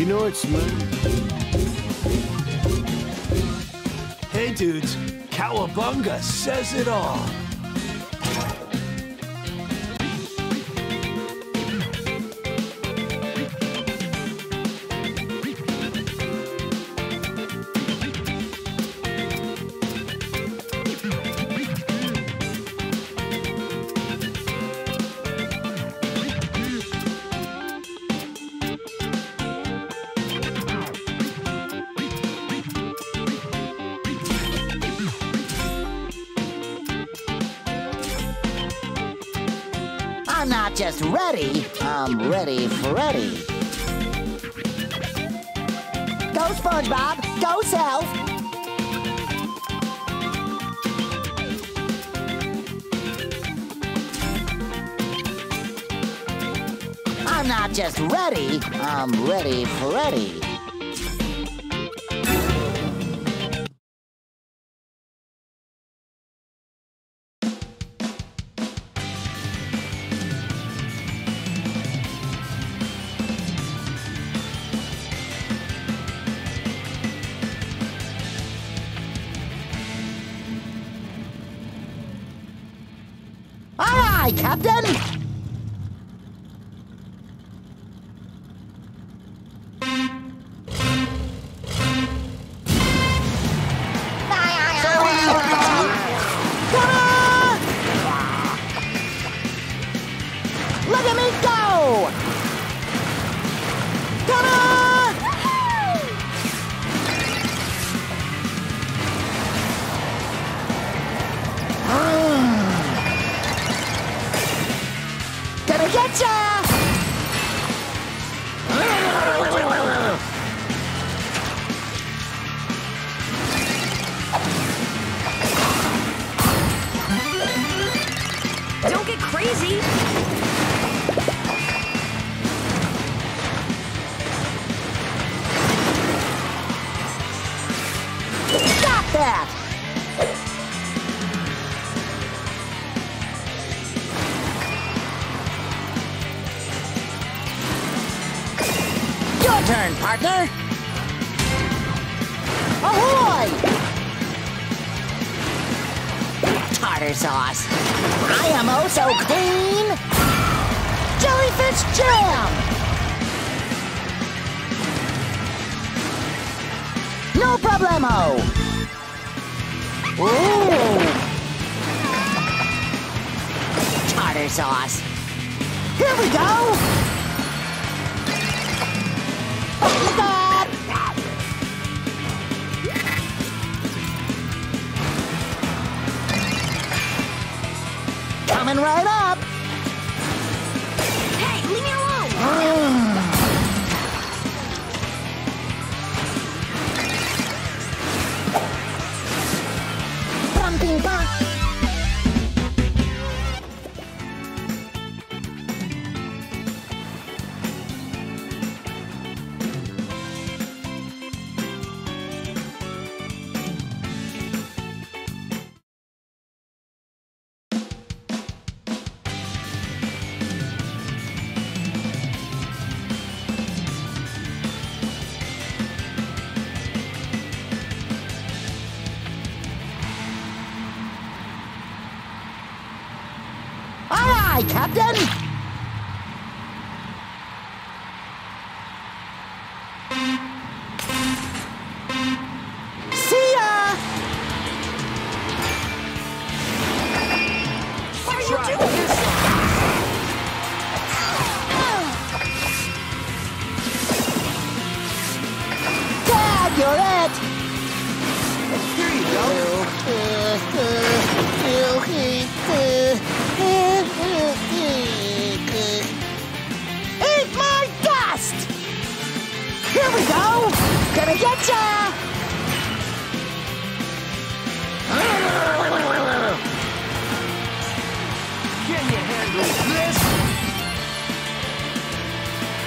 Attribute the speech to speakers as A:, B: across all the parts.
A: You know it's.
B: Hey, dudes. Cowabunga says it all.
C: I'm not just ready, I'm ready Freddy. Go SpongeBob, go Self. I'm not just ready, I'm ready Freddy. Captain. Gonna get ya!
D: Don't get crazy.
C: Stop that! Turn, partner! Ahoy! Tartar sauce. I am oh so clean! Jellyfish jam! No problemo! Ooh! Tartar sauce. Here we go! Stop! Coming right up!
D: Hey, leave me alone.
C: Bum, bing, bong. Captain!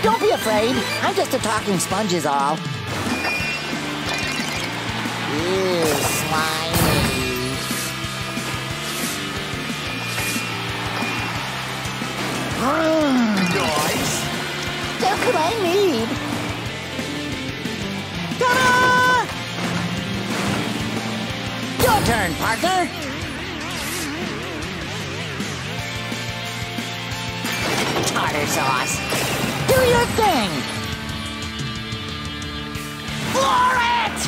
C: Don't be afraid. I'm just a talking sponge is all. Ew, slimy.
B: Nice.
C: What I need? Ta-da! Your turn, partner. Tartar sauce. Do your thing. Floor it!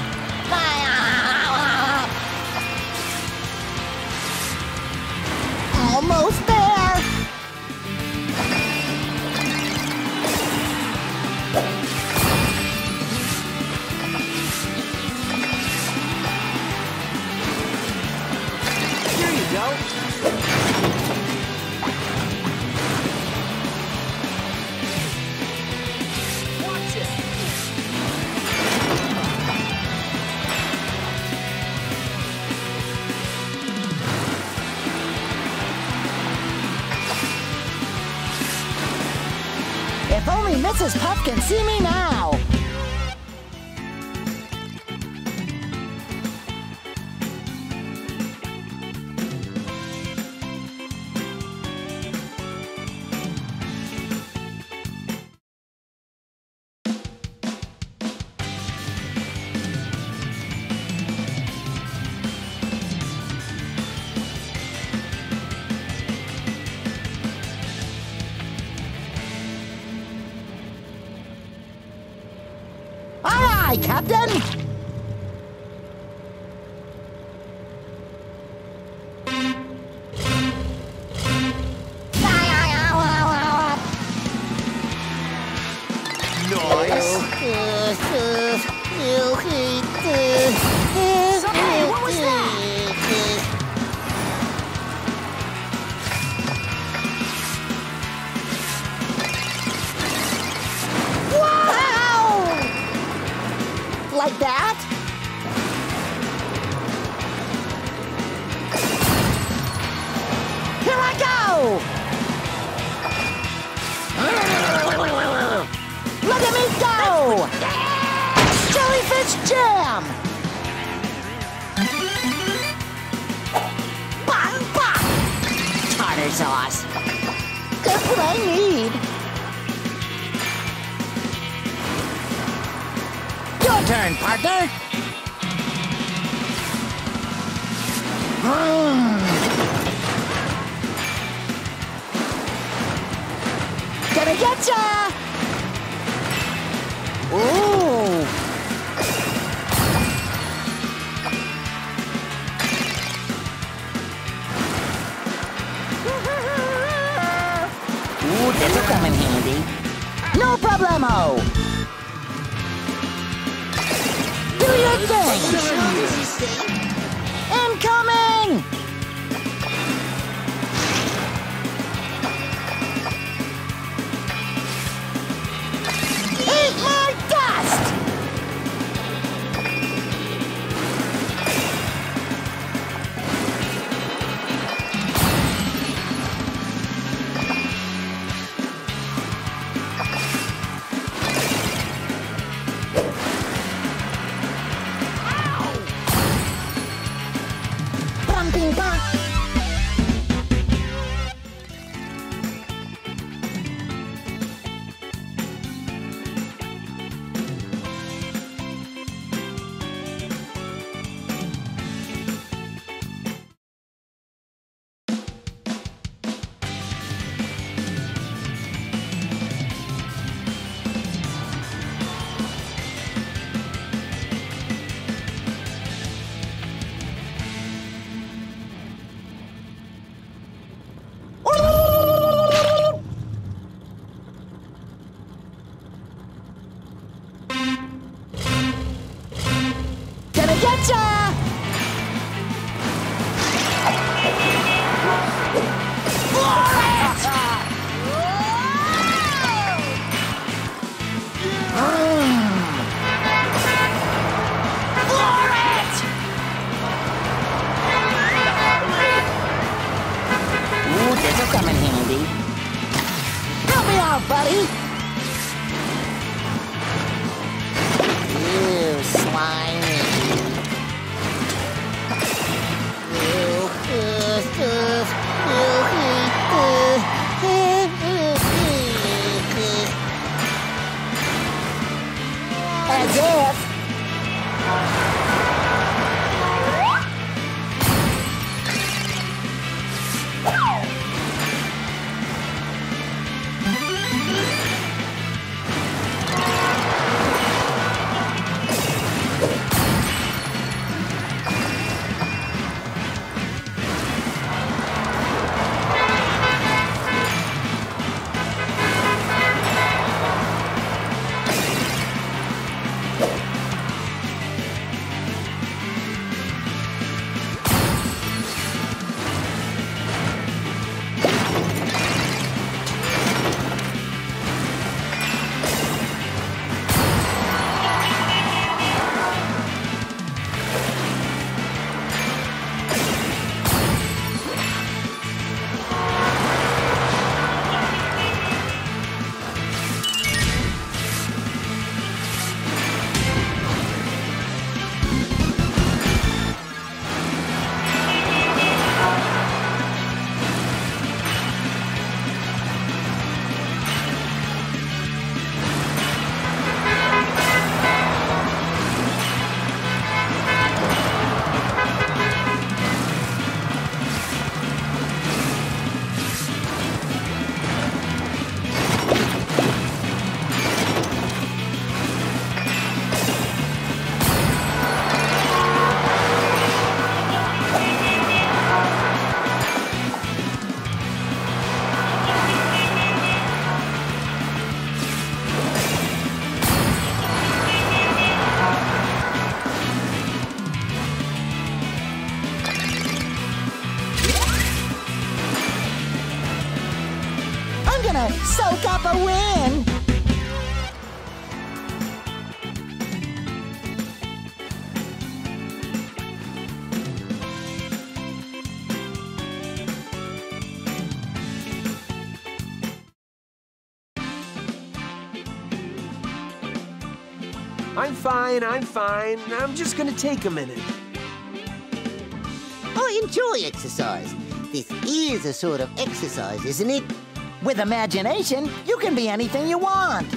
C: Almost If only Mrs. Puff can see me now. Captain. Jam! Bang, bang! Tartar sauce. Just what I need. Your turn, partner. Gonna get ya! Your Gonna get ya! Ooh, this'll come in handy. Help me out, buddy! Ew, slimy.
B: I'm fine, I'm fine. I'm just gonna take a minute.
C: I enjoy exercise. This is a sort of exercise, isn't it?
E: With imagination, you can be anything you want.